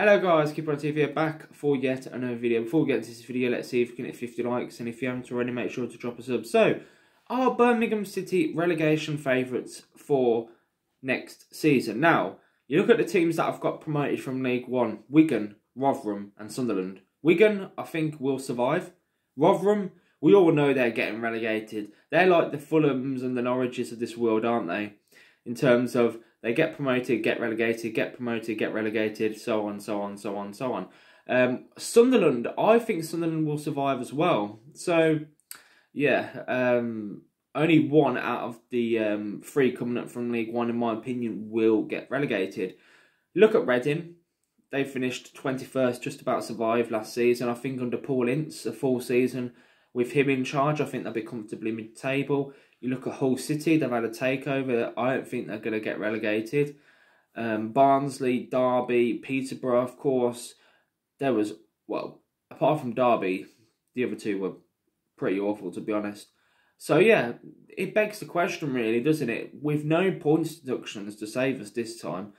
Hello guys, Keeper on TV back for yet another video. Before we get into this video, let's see if we can hit 50 likes, and if you haven't already, make sure to drop a sub. So, are Birmingham City relegation favourites for next season? Now, you look at the teams that have got promoted from League One, Wigan, Rotherham and Sunderland. Wigan, I think, will survive. Rotherham, we all know they're getting relegated. They're like the Fulhams and the Norwiches of this world, aren't they? In terms of they get promoted, get relegated, get promoted, get relegated, so on, so on, so on, so on. Um, Sunderland, I think Sunderland will survive as well. So, yeah, um, only one out of the um, three coming up from League One, in my opinion, will get relegated. Look at Reading. They finished 21st, just about survived last season. I think under Paul Ince, a full season with him in charge, I think they'll be comfortably mid table. You look at Hull City, they've had a takeover. I don't think they're going to get relegated. Um, Barnsley, Derby, Peterborough, of course. There was, well, apart from Derby, the other two were pretty awful, to be honest. So, yeah, it begs the question, really, doesn't it? With no points deductions to save us this time,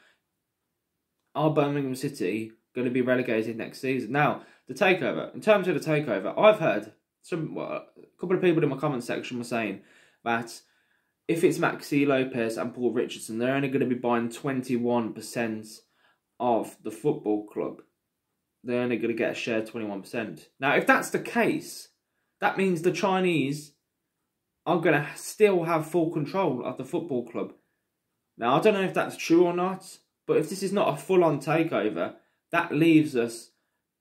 are Birmingham City going to be relegated next season? Now, the takeover, in terms of the takeover, I've heard some, a couple of people in my comment section were saying that if it's Maxi Lopez and Paul Richardson, they're only going to be buying 21% of the football club. They're only going to get a share 21%. Now, if that's the case, that means the Chinese are going to still have full control of the football club. Now, I don't know if that's true or not, but if this is not a full on takeover, that leaves us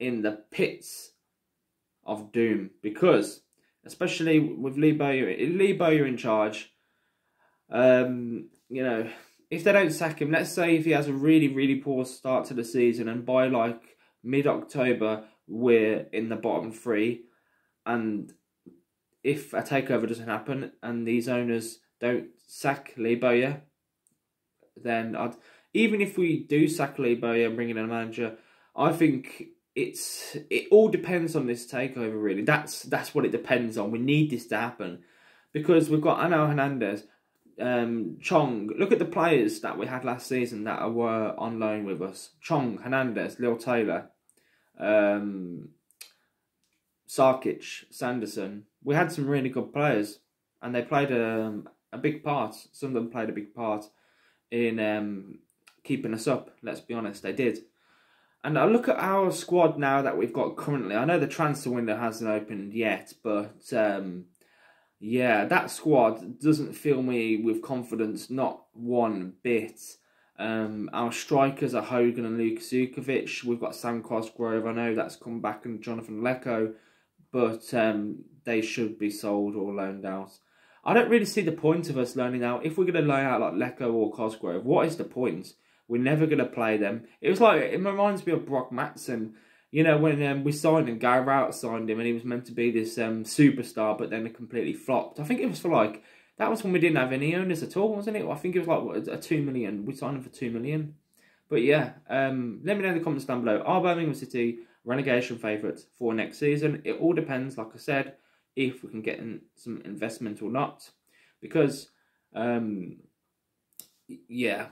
in the pits of doom because especially with Lee Bowyer. Lee Bowyer in charge. Um, you know, if they don't sack him, let's say if he has a really, really poor start to the season, and by like mid October we're in the bottom three, and if a takeover doesn't happen and these owners don't sack Lee Bowyer, then I'd even if we do sack Lee Bowyer and bring in a manager, I think it's it all depends on this takeover really. That's that's what it depends on. We need this to happen because we've got Onel Hernandez, um, Chong. Look at the players that we had last season that were on loan with us: Chong, Hernandez, Lyle Taylor, um, Sarkic, Sanderson. We had some really good players, and they played a um, a big part. Some of them played a big part in um, keeping us up. Let's be honest, they did. And I look at our squad now that we've got currently. I know the transfer window hasn't opened yet, but um, yeah, that squad doesn't fill me with confidence, not one bit. Um, our strikers are Hogan and Lukas Jutkiewicz. We've got Sam Cosgrove. I know that's come back and Jonathan Leko, but um, they should be sold or loaned out. I don't really see the point of us loaning out. If we're going to loan out like Leko or Cosgrove, what is the point? We're never going to play them. It was like, it reminds me of Brock Matson. You know, when um, we signed him, Gary Rowett signed him, and he was meant to be this um, superstar, but then it completely flopped. I think it was for like, that was when we didn't have any owners at all, wasn't it? I think it was like what, a two million. We signed him for two million. But yeah, um, let me know in the comments down below. Are Birmingham City relegation favourites for next season? It all depends, like I said, if we can get in some investment or not. Because, um, yeah,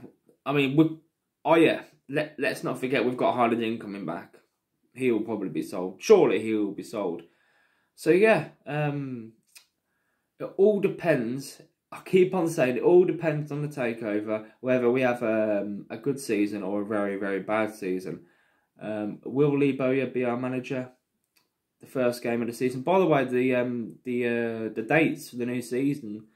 I mean, we Oh yeah, let let's not forget we've got Harlee coming back. He will probably be sold. Surely he will be sold. So yeah, um, it all depends. I keep on saying it all depends on the takeover, whether we have um, a good season or a very very bad season. Um, will Lee Bowyer be our manager? The first game of the season. By the way, the um, the uh, the dates for the new season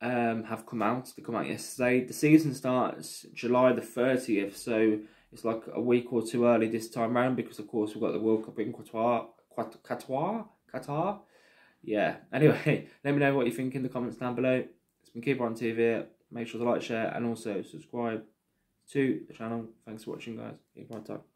um, have come out. They come out yesterday. The season starts July the 30th, so it's like a week or two early this time round because, of course, we've got the World Cup in Qatar. Qatar? Qatar? Yeah. Anyway, let me know what you think in the comments down below. It's been Keeper on TV. Make sure to like, share, and also subscribe to the channel. Thanks for watching, guys. Keep on top.